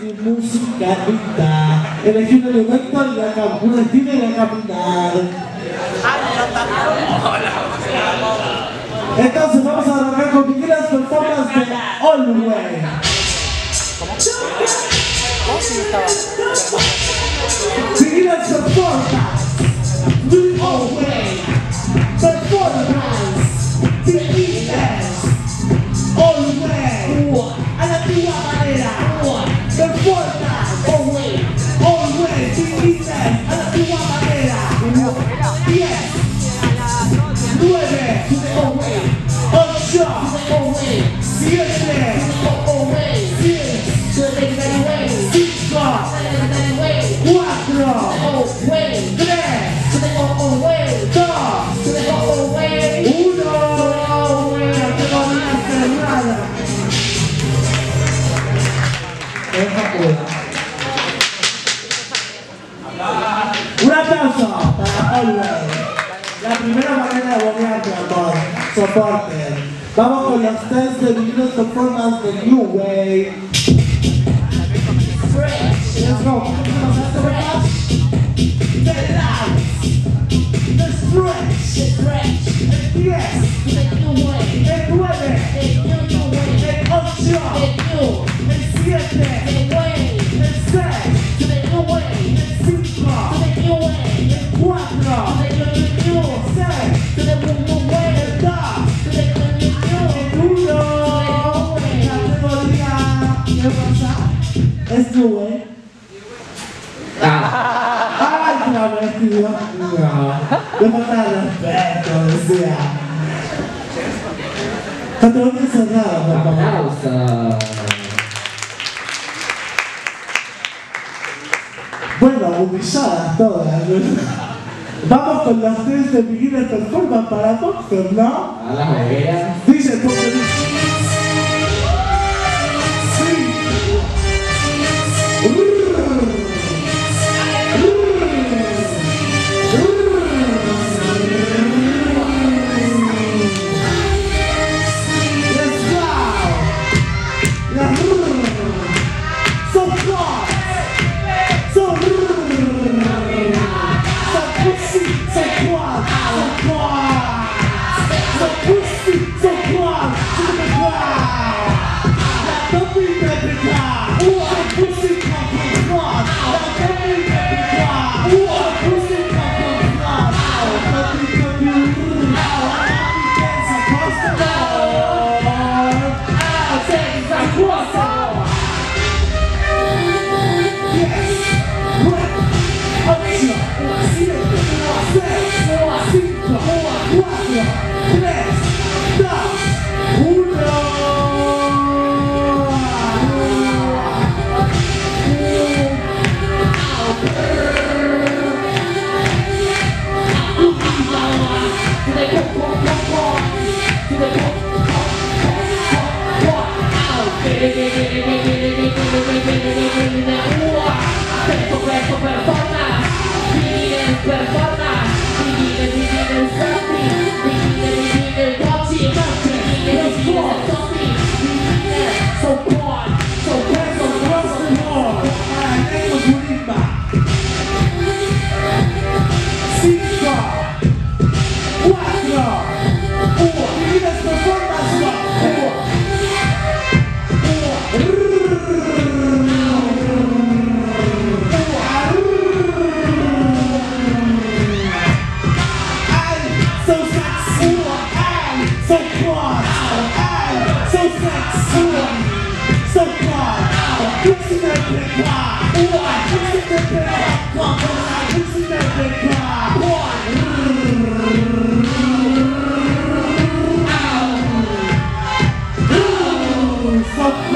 y musicalidad. Elegí un elemento y a cam- un estilo y a caminar. Entonces vamos a arrancar con Miguelas Performance de Always. Miguelas Performance de Always. Performance de Miguelas Soporten. Vamos con los test de Miguelas Performance de New Way. Let's go. ¡Ay, travesti, Dios mío! Le falta respeto, decía. Cerrada, por favor. Aplausos. Bueno, humilladas todas. Vamos con las tres de Beginner Performance para Boxer, ¿no? A las hogueras. Dice porque It's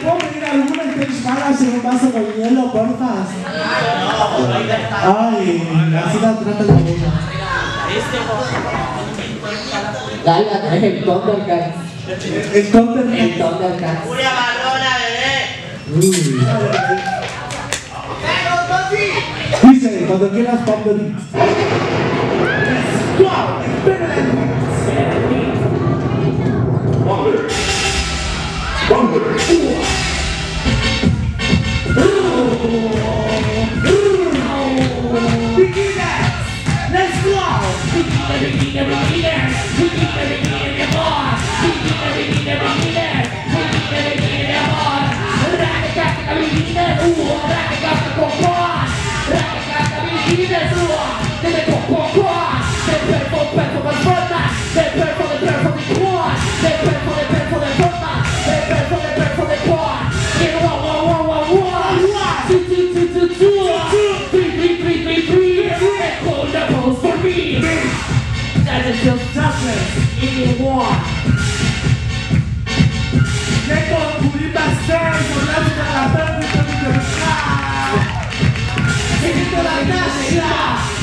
puedo pedir alguna stage manager un vaso con hielo. Ay, así la trata la vida. Dale, el Thundercats. El Thundercats. El Thundercats. Una balona, bebé. Mm. Dice, cuando quieras, Pablo Let's go! We keep it, we keep it, we! and the darkness in the war. Get on Kiribati, sur la route à la fin de ce México. Seguimos la casa,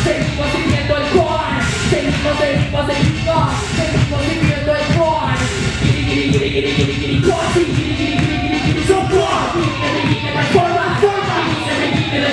seguimos sirviendo el corn, seguimos, seguimos, seguimos, seguimos sirviendo el corn. Giri, giri, giri, giri, giri, giri, corn, giri, giri, giri, giri, giri, so corn.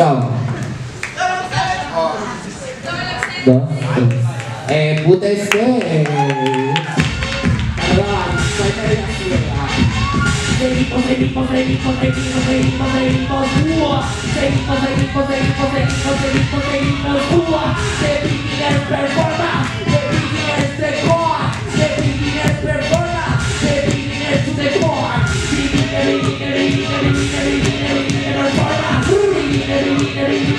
Calma. Nossa. É, puder ser. É... Performance, baby, yes, performance. Three,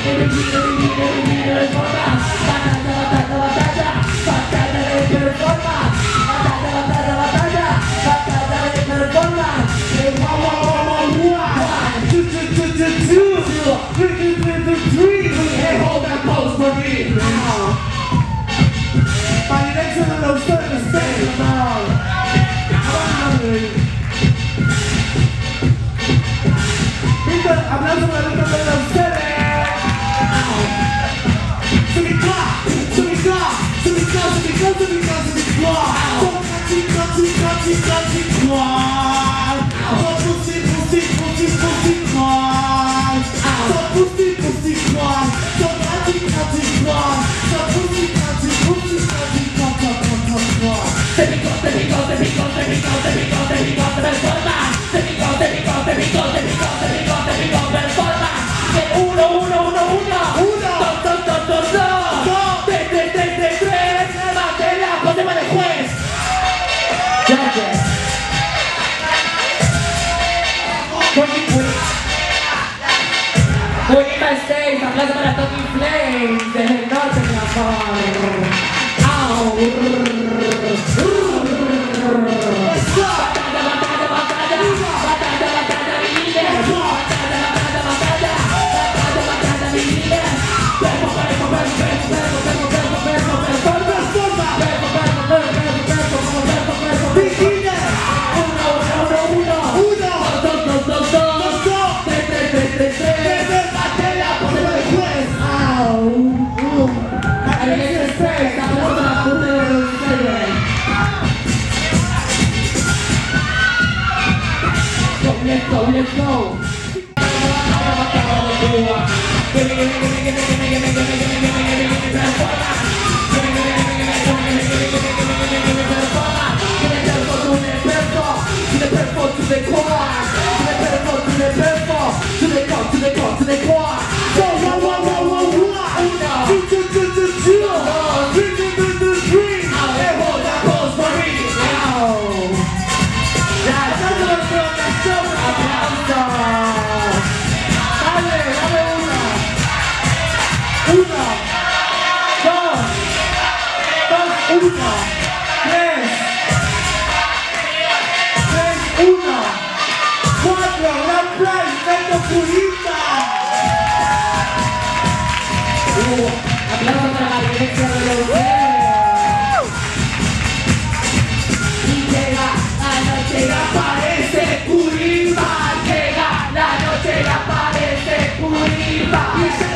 three, three, three. Hey, hold that pose for me. Now. pratiques, pratiques noires. una, tres, tres, una, cuatro, la play, vento purita. Uh, aplauso para la dirección de los dedos. Y llega la noche y aparece purita. Llega la noche y aparece purita.